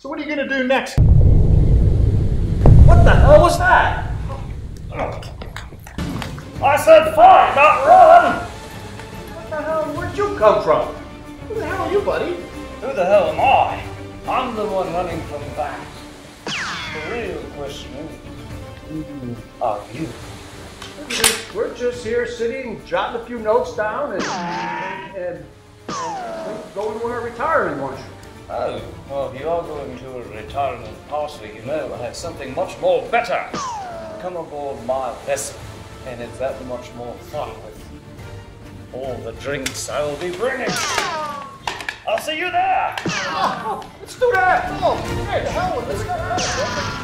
So what are you gonna do next? What the hell was that? I said fight, not run! What the hell? Where'd you come from? Who the hell are you, buddy? Who the hell am I? I'm the one running from that. The real question is, who are you? We're just here sitting, jotting a few notes down, and, and, and going to our retiring lunch. Oh, well, if you are going to a retirement party, you know I have something much more better. Come aboard my vessel, and it's that much more fun with all the drinks I'll be bringing. I'll see you there. Let's do that! Oh, hey, hell!